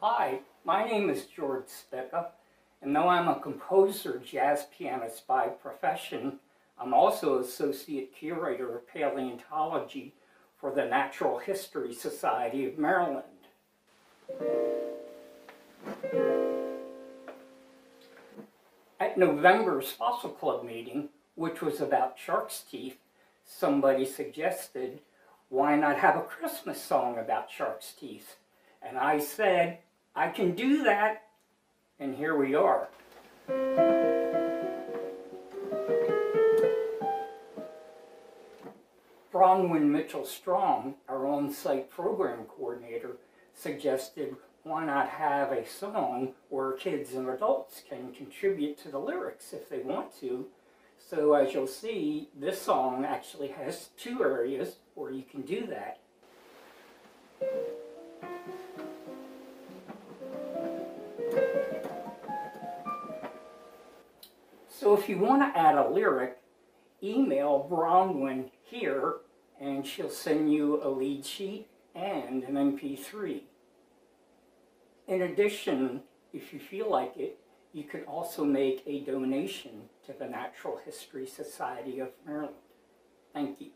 Hi, my name is George Spicka, and though I'm a composer, jazz pianist by profession, I'm also Associate Curator of Paleontology for the Natural History Society of Maryland. At November's Fossil Club meeting, which was about shark's teeth, somebody suggested, why not have a Christmas song about shark's teeth? And I said, I can do that, and here we are. Bronwyn Mitchell Strong, our on-site program coordinator, suggested why not have a song where kids and adults can contribute to the lyrics if they want to. So as you'll see, this song actually has two areas where you can do that. So if you want to add a lyric, email Bronwyn here and she'll send you a lead sheet and an MP3. In addition, if you feel like it, you can also make a donation to the Natural History Society of Maryland. Thank you.